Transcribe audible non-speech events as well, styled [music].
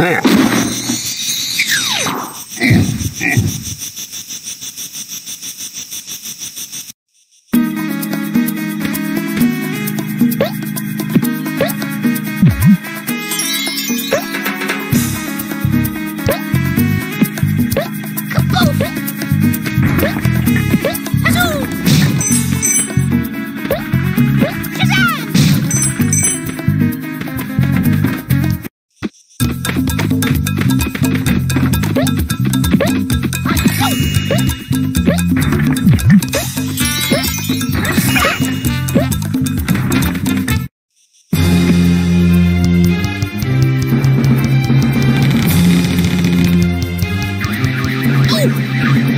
Huh. Hmm. [laughs] Woo!